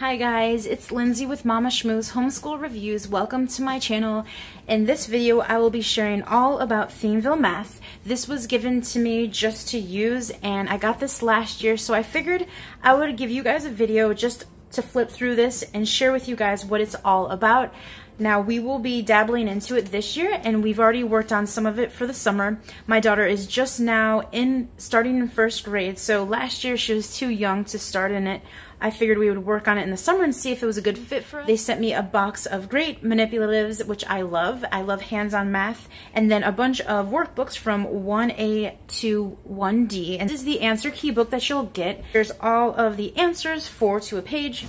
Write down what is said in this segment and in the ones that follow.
Hi guys, it's Lindsay with Momma Schmooze Homeschool Reviews. Welcome to my channel. In this video, I will be sharing all about Themeville Math. This was given to me just to use and I got this last year, so I figured I would give you guys a video just to flip through this and share with you guys what it's all about. Now we will be dabbling into it this year and we've already worked on some of it for the summer. My daughter is just now in starting in first grade, so last year she was too young to start in it. I figured we would work on it in the summer and see if it was a good fit for us. They sent me a box of great manipulatives, which I love. I love hands-on math, and then a bunch of workbooks from 1A to 1D. And this is the answer key book that you'll get. There's all of the answers, four to a page.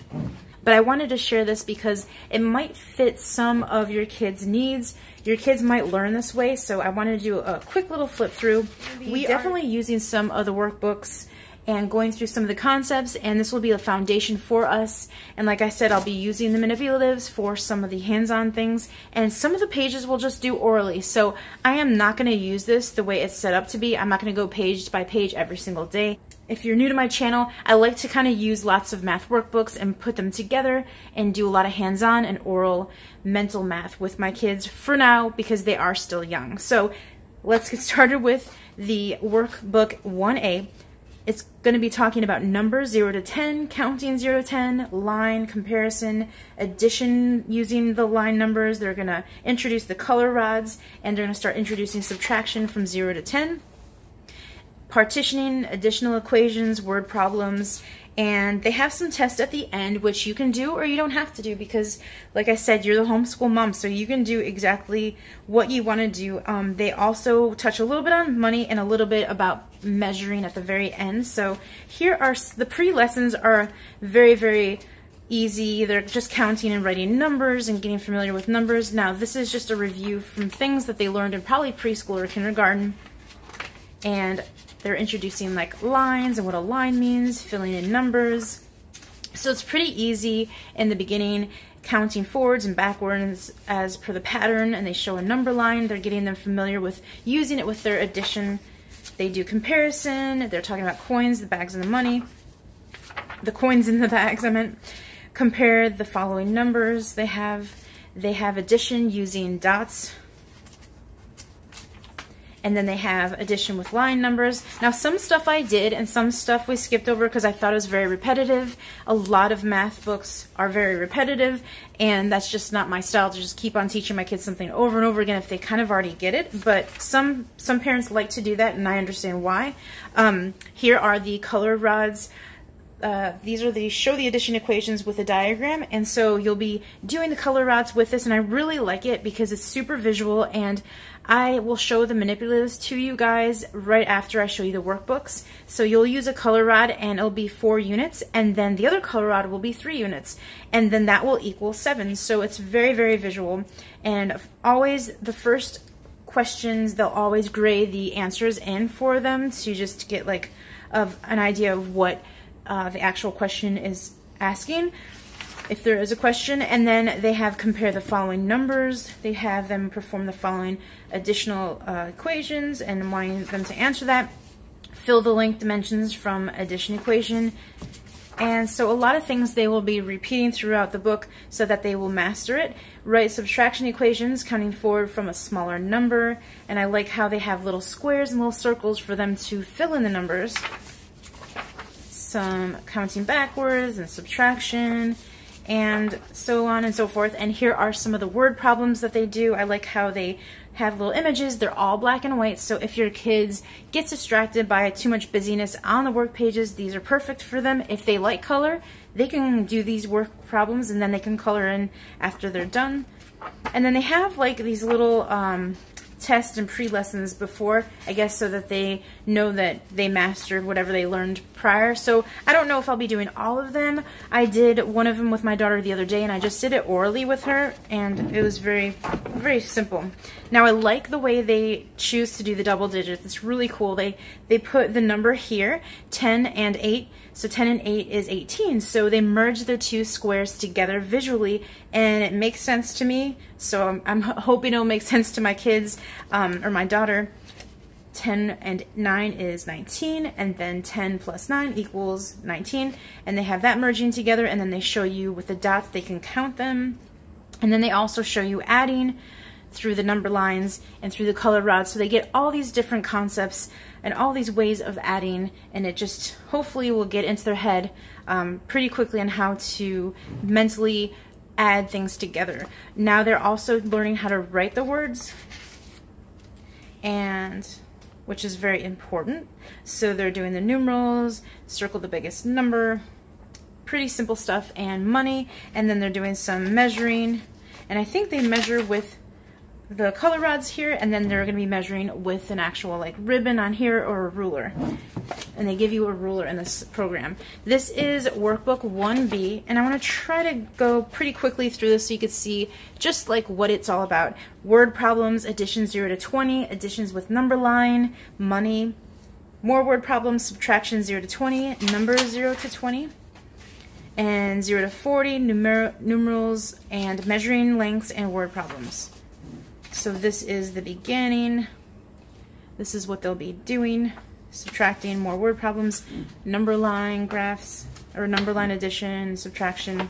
But I wanted to share this because it might fit some of your kids' needs. Your kids might learn this way, so I wanted to do a quick little flip through. We are definitely using some of the workbooks and going through some of the concepts and this will be a foundation for us. And like I said I'll be using the manipulatives for some of the hands-on things and some of the pages we'll just do orally. So I am not going to use this the way it's set up to be. I'm not going to go page by page every single day. If you're new to my channel I like to kind of use lots of math workbooks and put them together and do a lot of hands-on and oral mental math with my kids for now because they are still young. So let's get started with the workbook 1A it's going to be talking about numbers 0 to 10, counting 0 to 10, line comparison, addition using the line numbers. They're going to introduce the color rods, and they're going to start introducing subtraction from 0 to 10, partitioning, additional equations, word problems, and they have some tests at the end which you can do or you don't have to do because like I said you're the homeschool mom so you can do exactly what you want to do. Um, they also touch a little bit on money and a little bit about measuring at the very end. So here are the pre-lessons are very very easy. They're just counting and writing numbers and getting familiar with numbers. Now this is just a review from things that they learned in probably preschool or kindergarten. And they're introducing like lines and what a line means, filling in numbers. So it's pretty easy in the beginning, counting forwards and backwards as per the pattern, and they show a number line. They're getting them familiar with using it with their addition. They do comparison. They're talking about coins, the bags, and the money. The coins in the bags, I meant. Compare the following numbers. They have they have addition using dots and then they have addition with line numbers. Now some stuff I did and some stuff we skipped over because I thought it was very repetitive. A lot of math books are very repetitive and that's just not my style to just keep on teaching my kids something over and over again if they kind of already get it. But some, some parents like to do that and I understand why. Um, here are the color rods. Uh, these are the show the addition equations with a diagram and so you'll be doing the color rods with this and I really like it because it's super visual and I will show the manipulatives to you guys right after I show you the workbooks. So you'll use a color rod and it'll be four units and then the other color rod will be three units and then that will equal seven. So it's very, very visual and always the first questions, they'll always gray the answers in for them to just get like of an idea of what uh, the actual question is asking if there is a question, and then they have compare the following numbers. They have them perform the following additional uh, equations and wanting them to answer that. Fill the length dimensions from addition equation. And so a lot of things they will be repeating throughout the book so that they will master it. Write subtraction equations counting forward from a smaller number. And I like how they have little squares and little circles for them to fill in the numbers. Some counting backwards and subtraction and so on and so forth. And here are some of the word problems that they do. I like how they have little images. They're all black and white, so if your kids get distracted by too much busyness on the work pages, these are perfect for them. If they like color, they can do these work problems and then they can color in after they're done. And then they have like these little um, test and pre-lessons before, I guess so that they know that they mastered whatever they learned prior. So I don't know if I'll be doing all of them. I did one of them with my daughter the other day and I just did it orally with her and it was very, very simple. Now I like the way they choose to do the double digits. It's really cool. They, they put the number here, 10 and 8, so 10 and 8 is 18. So they merge the two squares together visually and it makes sense to me. So I'm, I'm hoping it'll make sense to my kids um, or my daughter. 10 and 9 is 19, and then 10 plus 9 equals 19. And they have that merging together, and then they show you with the dots, they can count them. And then they also show you adding through the number lines and through the color rods. So they get all these different concepts and all these ways of adding, and it just hopefully will get into their head um, pretty quickly on how to mentally add things together. Now they're also learning how to write the words and which is very important. So they're doing the numerals, circle the biggest number, pretty simple stuff, and money, and then they're doing some measuring, and I think they measure with the color rods here, and then they're going to be measuring with an actual like ribbon on here or a ruler. And they give you a ruler in this program. This is workbook 1B, and I want to try to go pretty quickly through this so you can see just like what it's all about. Word problems, addition 0 to 20, additions with number line, money, more word problems, subtraction 0 to 20, numbers 0 to 20, and 0 to 40, numer numerals, and measuring lengths and word problems. So this is the beginning. This is what they'll be doing. Subtracting more word problems, number line graphs, or number line addition, subtraction,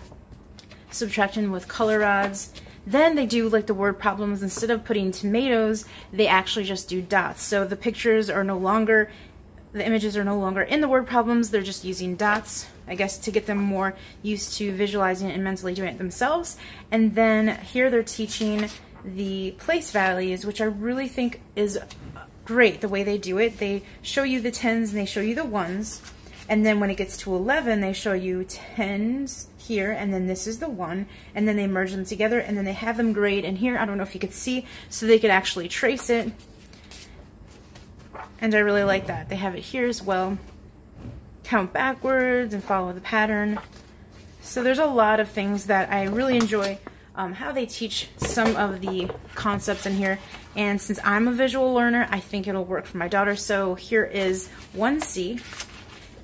subtraction with color rods. Then they do like the word problems. Instead of putting tomatoes, they actually just do dots. So the pictures are no longer, the images are no longer in the word problems. They're just using dots, I guess, to get them more used to visualizing and mentally doing it themselves. And then here they're teaching the place values, which I really think is great the way they do it. They show you the tens and they show you the ones. And then when it gets to 11, they show you tens here, and then this is the one, and then they merge them together, and then they have them grade in here. I don't know if you could see, so they could actually trace it. And I really like that. They have it here as well. Count backwards and follow the pattern. So there's a lot of things that I really enjoy um, how they teach some of the concepts in here. And since I'm a visual learner, I think it'll work for my daughter. So here is 1C.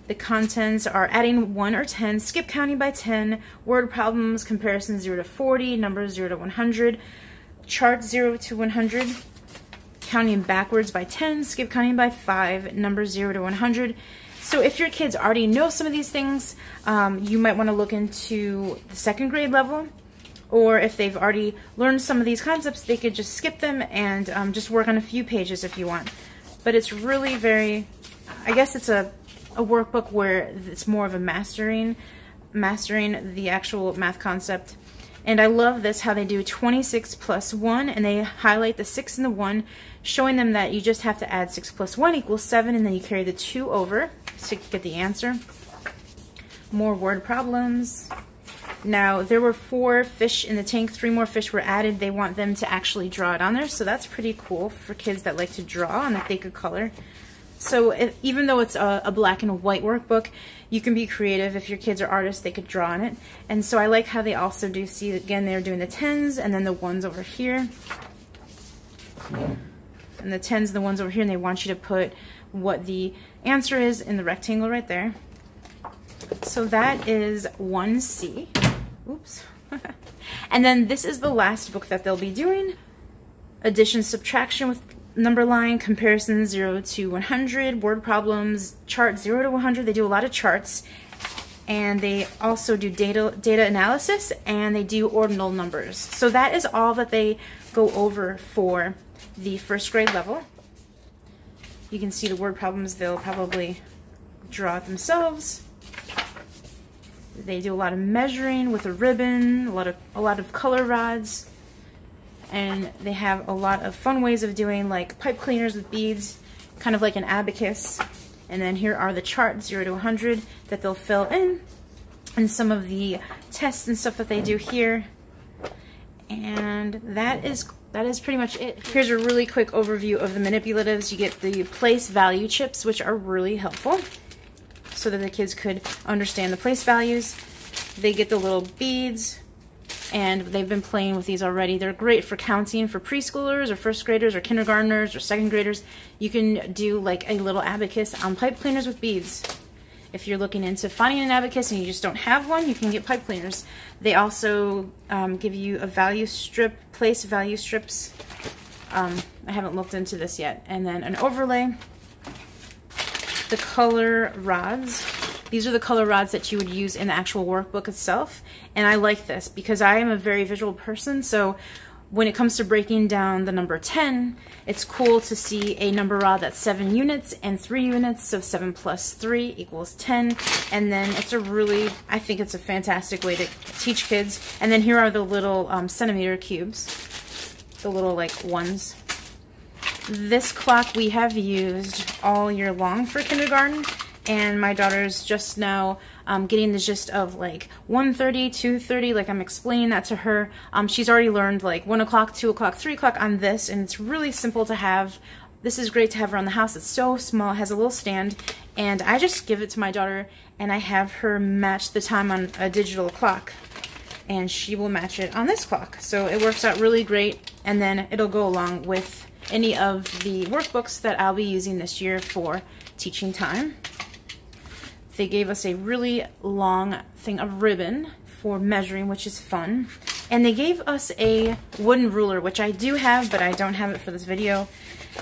The contents are adding 1 or 10, skip counting by 10, word problems, comparison 0 to 40, numbers 0 to 100, chart 0 to 100, counting backwards by 10, skip counting by 5, numbers 0 to 100. So if your kids already know some of these things, um, you might want to look into the second grade level or if they've already learned some of these concepts, they could just skip them and um, just work on a few pages if you want. But it's really very, I guess it's a, a workbook where it's more of a mastering, mastering the actual math concept. And I love this, how they do 26 plus 1, and they highlight the 6 and the 1, showing them that you just have to add 6 plus 1 equals 7, and then you carry the 2 over to get the answer. More word problems. Now, there were four fish in the tank. Three more fish were added. They want them to actually draw it on there, so that's pretty cool for kids that like to draw and that they could color. So if, even though it's a, a, black and white workbook, you can be creative. If your kids are artists, they could draw on it. And so I like how they also do see, again, they're doing the tens and then the ones over here. And the tens and the ones over here, and they want you to put what the answer is in the rectangle right there. So that is 1C. Oops. and then this is the last book that they'll be doing. Addition, subtraction with number line, comparison 0 to 100, word problems, chart 0 to 100. They do a lot of charts. And they also do data, data analysis and they do ordinal numbers. So that is all that they go over for the first grade level. You can see the word problems, they'll probably draw themselves. They do a lot of measuring with a ribbon, a lot of a lot of color rods, and they have a lot of fun ways of doing like pipe cleaners with beads, kind of like an abacus. And then here are the charts 0 to 100 that they'll fill in and some of the tests and stuff that they do here. And that is that is pretty much it. Here's a really quick overview of the manipulatives. You get the place value chips, which are really helpful so that the kids could understand the place values. They get the little beads, and they've been playing with these already. They're great for counting for preschoolers or first graders or kindergartners or second graders. You can do like a little abacus on pipe cleaners with beads. If you're looking into finding an abacus and you just don't have one, you can get pipe cleaners. They also um, give you a value strip, place value strips Um, I haven't looked into this yet. And then an overlay, the color rods. These are the color rods that you would use in the actual workbook itself. And I like this because I am a very visual person. So when it comes to breaking down the number 10, it's cool to see a number rod that's 7 units and 3 units, so 7 plus 3 equals 10, and then it's a really, I think it's a fantastic way to teach kids. And then here are the little um, centimeter cubes, the little like ones. This clock we have used all year long for kindergarten, and my daughter's just now um, getting the gist of like 1.30, 2.30, like I'm explaining that to her. Um, she's already learned like 1 o'clock, 2 o'clock, 3 o'clock on this, and it's really simple to have. This is great to have around the house. It's so small, it has a little stand, and I just give it to my daughter, and I have her match the time on a digital clock and she will match it on this clock. So it works out really great and then it'll go along with any of the workbooks that I'll be using this year for teaching time. They gave us a really long thing of ribbon for measuring, which is fun. And they gave us a wooden ruler, which I do have, but I don't have it for this video.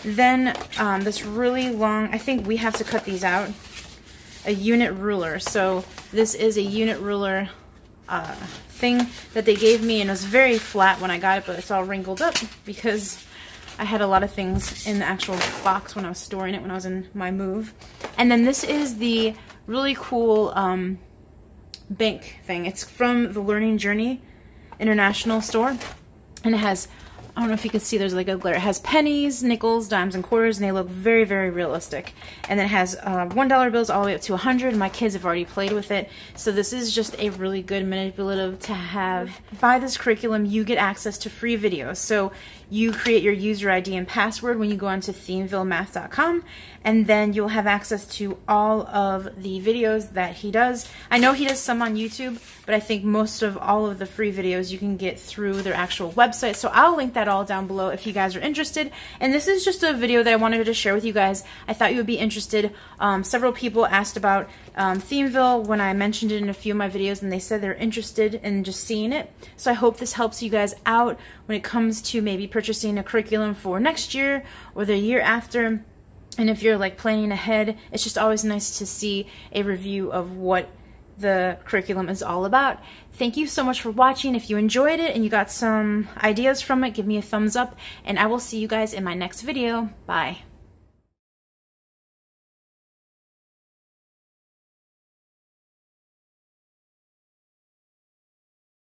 Then um, this really long, I think we have to cut these out, a unit ruler. So this is a unit ruler uh, thing that they gave me, and it was very flat when I got it, but it's all wrinkled up because I had a lot of things in the actual box when I was storing it when I was in my move. And then this is the really cool um, bank thing. It's from the Learning Journey International store. And it has, I don't know if you can see, there's like a glare. It has pennies, nickels, dimes, and quarters, and they look very, very realistic. And then it has uh, $1 bills all the way up to 100 My kids have already played with it. So this is just a really good manipulative to have. By this curriculum, you get access to free videos. So you create your user ID and password when you go onto themevillemath.com and then you'll have access to all of the videos that he does. I know he does some on YouTube, but I think most of all of the free videos you can get through their actual website. So I'll link that all down below if you guys are interested. And this is just a video that I wanted to share with you guys. I thought you would be interested. Um, several people asked about um, Themeville when I mentioned it in a few of my videos and they said they're interested in just seeing it. So I hope this helps you guys out when it comes to maybe purchasing a curriculum for next year or the year after and if you're like planning ahead, it's just always nice to see a review of what the curriculum is all about. Thank you so much for watching. If you enjoyed it and you got some ideas from it, give me a thumbs up, and I will see you guys in my next video. Bye.